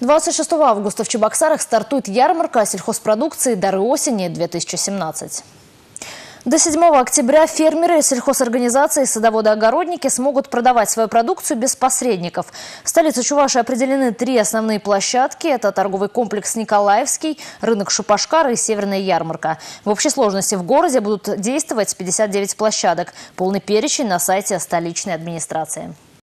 26 августа в Чебоксарах стартует ярмарка сельхозпродукции «Дары осени-2017». До 7 октября фермеры, сельхозорганизации и садоводы-огородники смогут продавать свою продукцию без посредников. В столице Чуваши определены три основные площадки. Это торговый комплекс «Николаевский», рынок Шупашкара и Северная ярмарка. В общей сложности в городе будут действовать 59 площадок. Полный перечень на сайте столичной администрации.